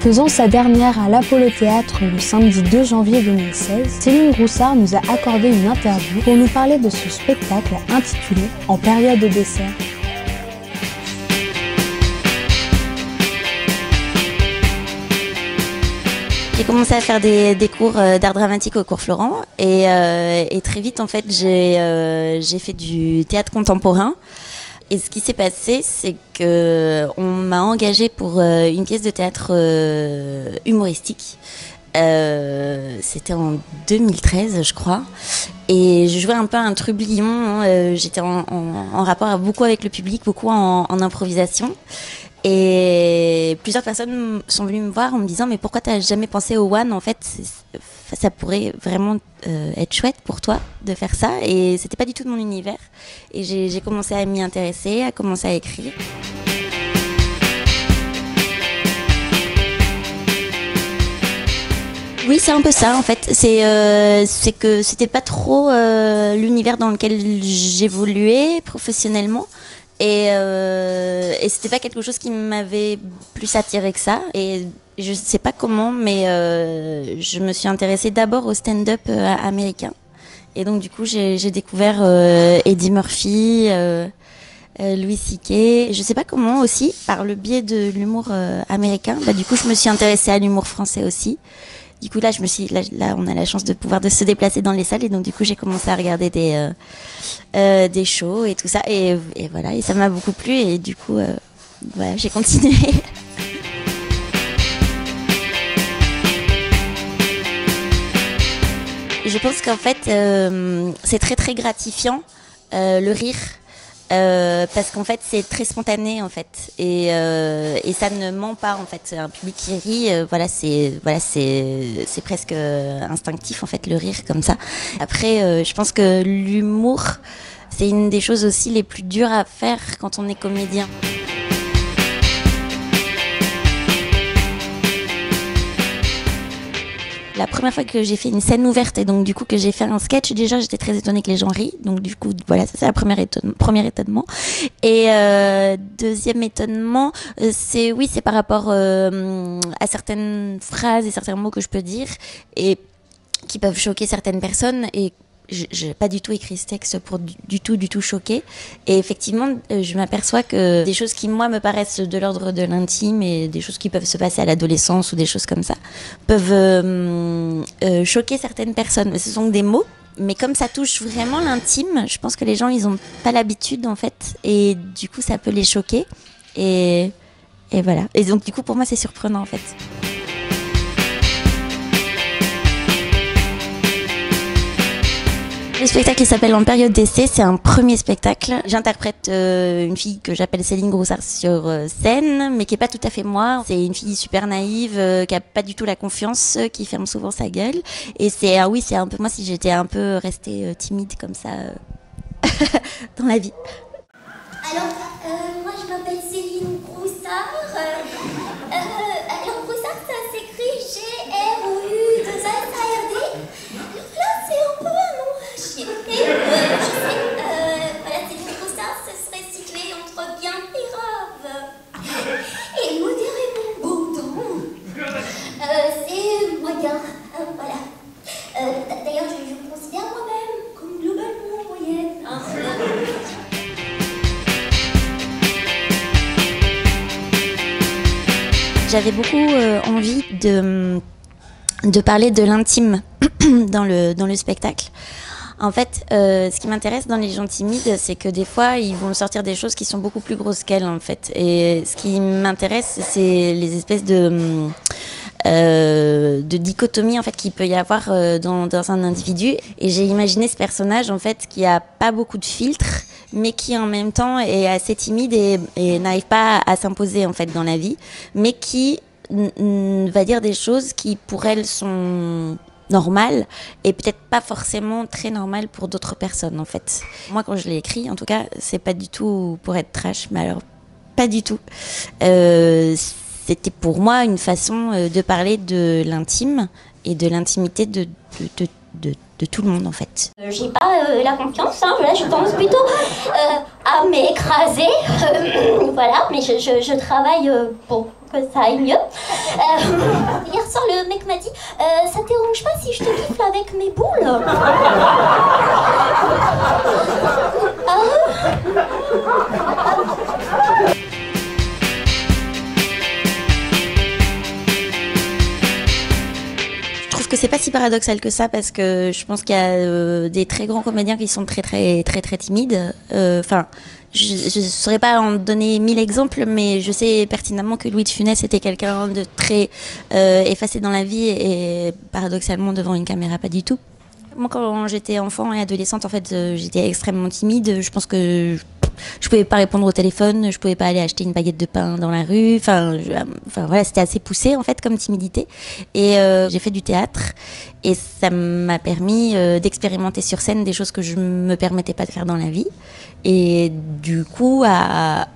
Faisant sa dernière à l'Apollo Théâtre le samedi 2 janvier 2016, Céline Groussard nous a accordé une interview pour nous parler de ce spectacle intitulé En période de dessert. J'ai commencé à faire des, cours euh, d'art dramatique au cours Florent et, euh, très vite en fait euh, j'ai fait du théâtre contemporain. Et ce qui s'est passé, c'est que on m'a engagé pour une pièce de théâtre humoristique. C'était en 2013, je crois. Et je jouais un peu un trublion. Hein, j'étais en, rapport beaucoup avec le public, beaucoup en, en improvisation. Et plusieurs personnes sont venues me voir en me disant mais pourquoi tu n'as jamais pensé au one en fait? Ça pourrait vraiment euh, être chouette pour toi de faire ça et c'était pas du tout de mon univers et j'ai commencé à m'y intéresser à commencer à écrire Oui, c'est un peu ça en fait. C'est euh, c'est que c'était pas trop euh, l'univers dans lequel j'évoluais professionnellement. Et, euh, et c'était pas quelque chose qui m'avait plus attiré que ça. Et je sais pas comment, mais euh, je me suis intéressée d'abord au stand-up euh, américain. Et donc du coup, j'ai découvert euh, Eddie Murphy, euh, euh Louis C.K. Je sais pas comment aussi, par le biais de l'humour américain. Bah, du coup, je me suis intéressée à l'humour français aussi du coup là je me suis là, on a la chance de pouvoir se déplacer dans les salles et donc du coup j'ai commencé à regarder des euh, euh, shows et tout ça et, voilà et ça m'a beaucoup plu et du coup euh, voilà j'ai continué. Je pense qu'en fait c'est très très gratifiant le rire euh, parce qu'en fait c'est très spontané en fait. Et, euh, et ça ne ment pas en fait. Un public qui rit euh, voilà c'est voilà c'est c'est presque instinctif en fait le rire comme ça. Après euh, je pense que l'humour c'est une des choses aussi les plus dures à faire quand on est comédien la première fois que j'ai fait une scène ouverte et donc du coup que j'ai fait un sketch, déjà j'étais très étonnée que les gens rient. Donc du coup voilà, ça c'est la première premier étonnement. Et euh, deuxième étonnement, euh, c'est oui, c'est par rapport euh, à certaines phrases et certains mots que je peux dire et qui peuvent choquer certaines personnes et je pas du tout écrit ce texte pour du, tout, du tout choquer. Et effectivement, euh, je m'aperçois que des choses qui, moi, me paraissent de l'ordre de l'intime et des choses qui peuvent se passer à l'adolescence ou des choses comme ça, peuvent euh, euh, choquer certaines personnes. Ce sont des mots, mais comme ça touche vraiment l'intime, je pense que les gens, ils n'ont pas l'habitude, en fait. Et du coup, ça peut les choquer. Et, et voilà. Et donc, du coup, pour moi, c'est surprenant, en fait. Le spectacle s'appelle En période d'essai, c'est un premier spectacle. J'interprète euh, une fille que j'appelle Céline Groussard sur euh, scène, mais qui est pas tout à fait moi. C'est une fille super naïve, euh, qui a pas du tout la confiance, qui ferme souvent sa gueule. Et c'est ah oui, c'est un peu moi si j'étais un peu restée timide comme ça dans la vie. Alors, moi je m'appelle Céline Groussard. J'avais beaucoup envie de, de parler de l'intime dans le, dans le spectacle. En fait, euh, ce qui m'intéresse dans les gens timides, c'est que des fois, ils vont sortir des choses qui sont beaucoup plus grosses qu'elles, en fait. Et ce qui m'intéresse, c'est les espèces de... Euh, de dichotomie en fait qu'il peut y avoir euh, dans, dans, un individu et j'ai imaginé ce personnage en fait qui a pas beaucoup de filtres mais qui en même temps est assez timide et, n'arrive pas à, s'imposer en fait dans la vie mais qui va dire des choses qui pour elle sont normal et peut-être pas forcément très normal pour d'autres personnes en fait. Moi quand je l'ai écrit en tout cas c'est pas du tout pour être trash mais alors pas du tout. Euh, c'était pour moi une façon euh, de parler de l'intime et de l'intimité de, de, de, de, tout le monde en fait. Euh, J'ai pas euh, la confiance, hein, je pense plutôt euh, à m'écraser, voilà, mais je, travaille pour que ça aille mieux. Hier soir, le mec m'a dit Ça te dérange pas si je te gifle avec mes boules? Pas paradoxal que ça parce que je pense qu'il y a euh, des très grands comédiens qui sont très très très très timides. Euh, Enfin, je ne saurais pas en donner mille exemples, mais je sais pertinemment que Louis de Funès était quelqu'un de très euh, effacé dans la vie et paradoxalement devant une caméra pas du tout. Moi, quand j'étais enfant et adolescente, en fait, j'étais extrêmement timide. Je pense que je pouvais pas répondre au téléphone, je pouvais pas aller acheter une baguette de pain dans la rue. Enfin, je- enfin voilà, c'était assez poussé en fait comme timidité. Et euh, j'ai fait du théâtre et ça m'a permis euh, d'expérimenter sur scène des choses que je me permettais pas de faire dans la vie. Et du coup, à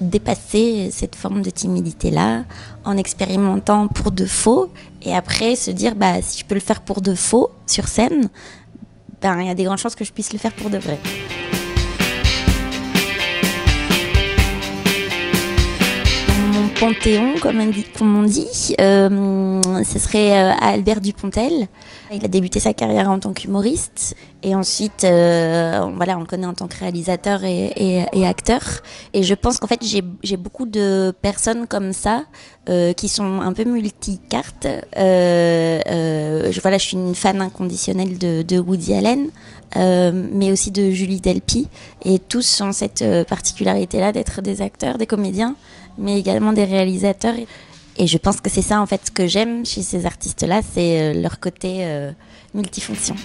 dépasser cette forme de timidité là en expérimentant pour de faux et après se dire bah si je peux le faire pour de faux sur scène ben il y a des grandes chances que je puisse le faire pour de vrai. Panthéon, comme on dit, euh, ce serait euh, Albert Dupontel. Il a débuté sa carrière en tant qu'humoriste et ensuite, euh, voilà, on le connaît en tant que réalisateur et, acteur. Et je pense qu'en fait, j'ai beaucoup de personnes comme ça qui sont un peu multicartes. Je, voilà, je suis une fan inconditionnelle de, de Woody Allen, mais aussi de Julie Delpy. Et tous ont cette particularité-là d'être des acteurs, des comédiens, mais également des réalisateurs. Et je pense que c'est ça en fait que j'aime chez ces artistes-là, c'est euh, leur côté euh, multifonction.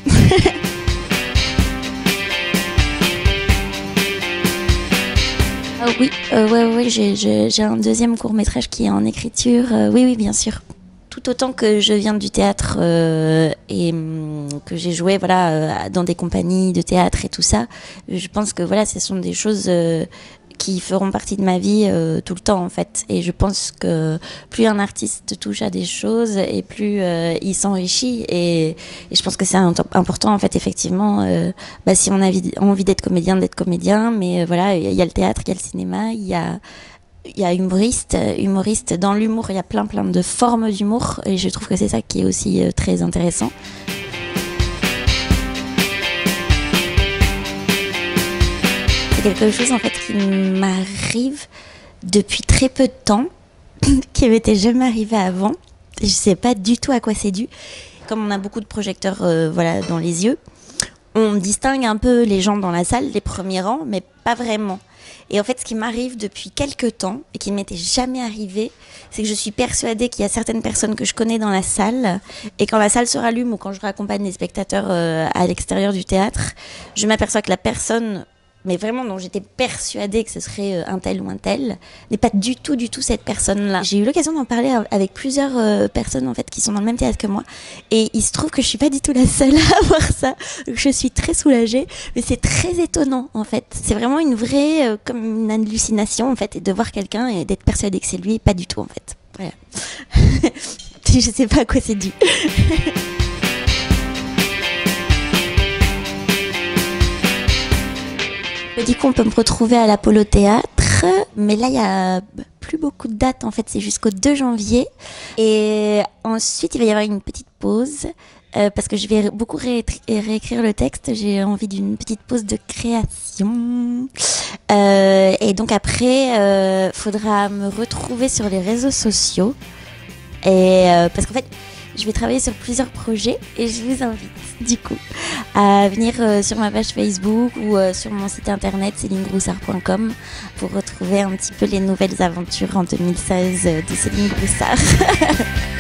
Ah oui, euh, ouais, ouais, j'ai- un deuxième court métrage qui est en écriture. oui, oui, bien sûr. Tout autant que je viens du théâtre et hum, que j'ai joué voilà dans des compagnies de théâtre et tout ça, je pense que voilà, ce sont des choses qui feront partie de ma vie euh, tout le temps en fait. Et je pense que plus un artiste touche à des choses et plus euh, il s'enrichit. Et, je pense que c'est important en fait effectivement. euh, bah, si on a envie, d'être comédien, d'être comédien. Mais voilà, il y a le théâtre, il y a le cinéma, il y a il y a humoriste, humoriste dans l'humour, il y a plein plein de formes d'humour et je trouve que c'est ça qui est aussi très intéressant. C'est quelque chose en fait qui m'arrive depuis très peu de temps, qui m'était jamais arrivé avant. Je sais pas du tout à quoi c'est dû. Comme on a beaucoup de projecteurs euh, voilà dans les yeux, on distingue un peu les gens dans la salle, les premiers rangs, mais pas vraiment. Et en fait, ce qui m'arrive depuis quelques temps et qui ne m'était jamais arrivé, c'est que je suis persuadée qu'il y a certaines personnes que je connais dans la salle et quand la salle se rallume ou quand je raccompagne les spectateurs euh, à l'extérieur du théâtre, je m'aperçois que la personne mais vraiment dont j'étais persuadée que ce serait euh, un tel ou un tel, n'est pas du tout, du tout cette personne-là. J'ai eu l'occasion d'en parler avec plusieurs euh, personnes en fait qui sont dans le même théâtre que moi, et il se trouve que je suis pas du tout la seule à avoir ça. Je suis très soulagée, mais c'est très étonnant en fait. C'est vraiment une vraie, euh, comme une hallucination en fait, et de voir quelqu'un et d'être persuadée que c'est lui, pas du tout en fait. Voilà. je sais pas à quoi c'est dû. Du coup, on peut me retrouver à l'Apollo Théâtre, mais là, il y a plus beaucoup de dates. En fait, c'est jusqu'au 2 janvier. Et ensuite, il va y avoir une petite pause. euh, parce que je vais beaucoup ré- réécrire le texte, j'ai envie d'une petite pause de création. Euh, et donc après, euh, faudra me retrouver sur les réseaux sociaux. Et euh, parce qu'en fait, je vais travailler sur plusieurs projets et je vous invite du coup à venir euh, sur ma page Facebook ou euh, sur mon site internet célinegroussard.com pour retrouver un petit peu les nouvelles aventures en 2016 de Céline Groussard.